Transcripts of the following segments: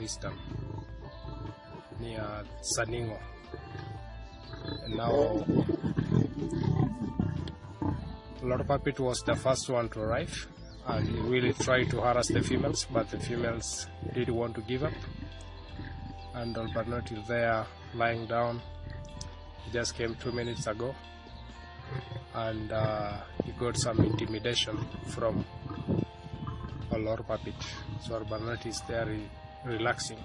Eastern near Saningo. And now, Lolparpit was the first one to arrive and he really tried to harass the females, but the females didn't want to give up. And Olbarnoti is there lying down. He just came two minutes ago and uh, he got some intimidation from a Lolparpit. So Olbarnoti is there re- relaxing.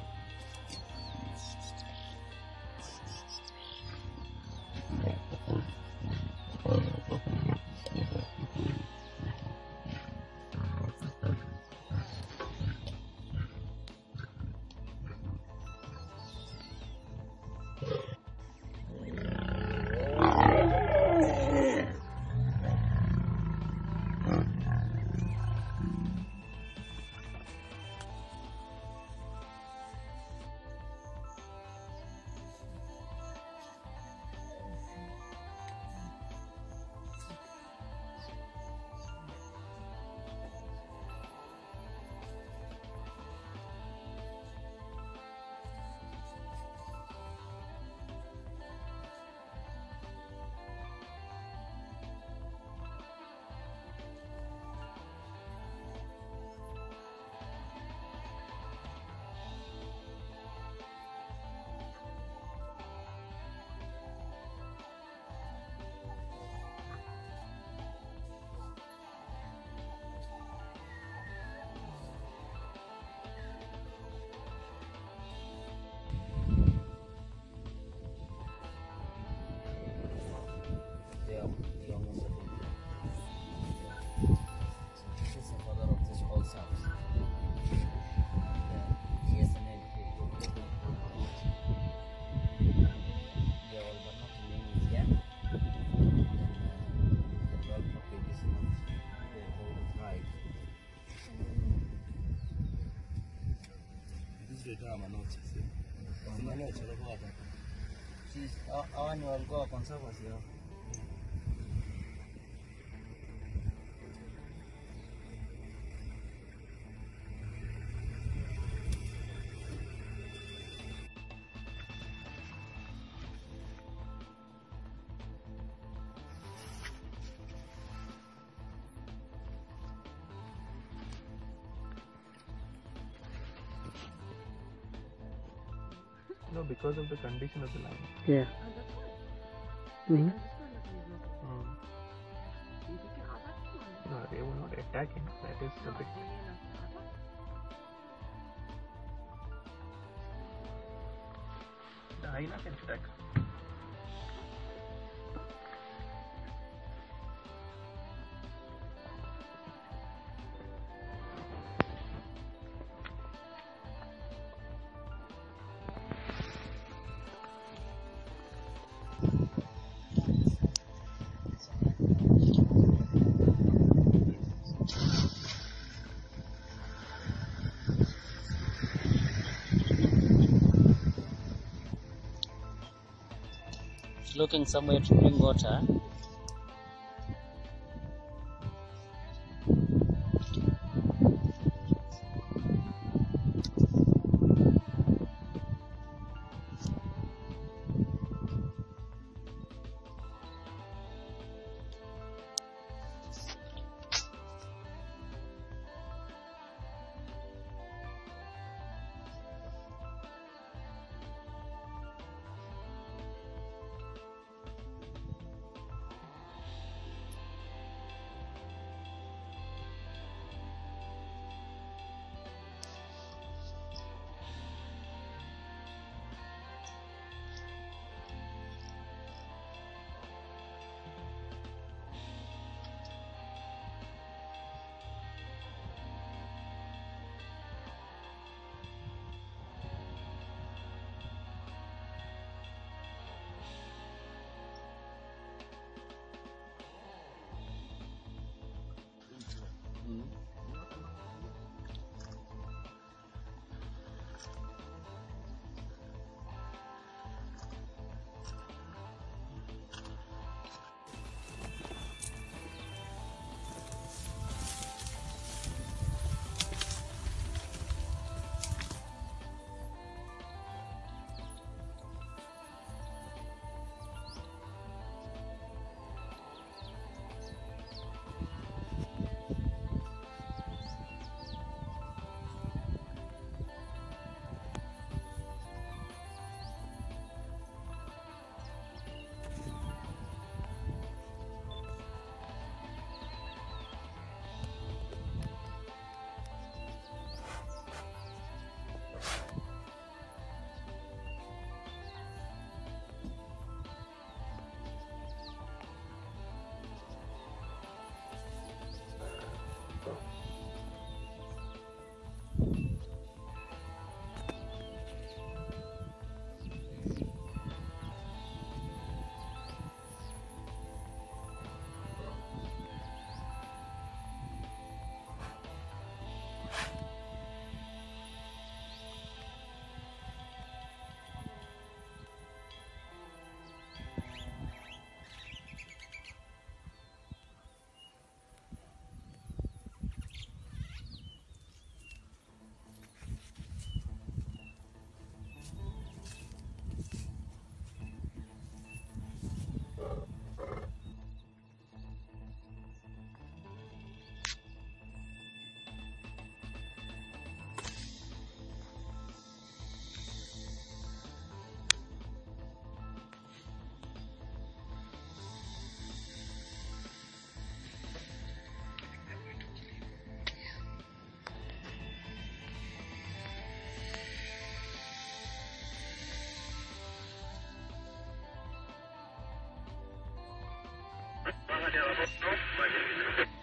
kama Noche, ¿sí? Una Noche lo. Sí, año algo. No, because of the condition of the land. Yeah. Mhm. Mm. No, they were not attacking. That is a bit. The hyena can attack. Looking somewhere to drink water. Yeah, I'm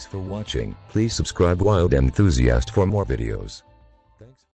Thanks for watching. Please subscribe Wild Enthusiast for more videos.